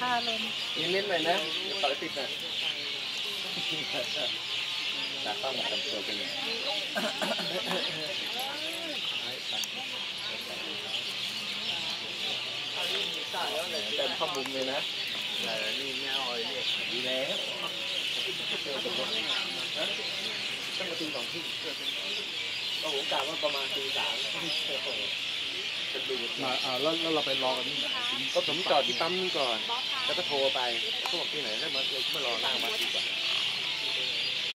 พาลมเน้นๆหน่อยนะเดี๋ยวต่อติดนะตาต้องมาทำตัวเป็นยังไงเต็มข้อมุมเลยนะนี่แม่ออยเนี่ยดีแล้วต้องมาตีสองที่โอ้โหกะว่าประมาณตีสาม จะดูมาอ่าแล้วแล้วเราไปรอกันที่ไหนก็ผมจอดที่ปั๊มนี่ก่อน แล้วก็โทรไปเขาบอกที่ไหนแล้วมาเมื่อรอหน้าวัดดีกว่า